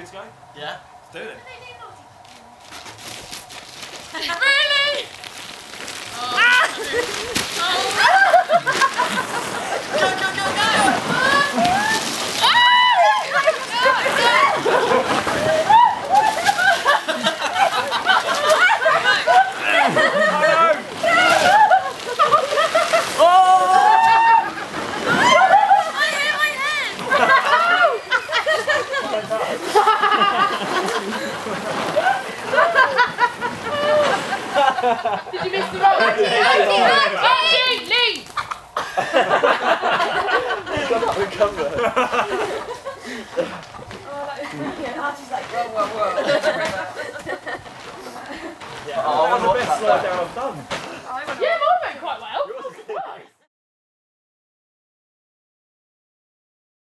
good to go? Yeah. Let's do it. really? Go, go, go, go! I hit my head! Did you miss the roll? Archie, lead! Oh, I wonder what Best slide down I've done.